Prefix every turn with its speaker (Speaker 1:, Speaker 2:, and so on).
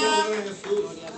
Speaker 1: Glória a Jesus.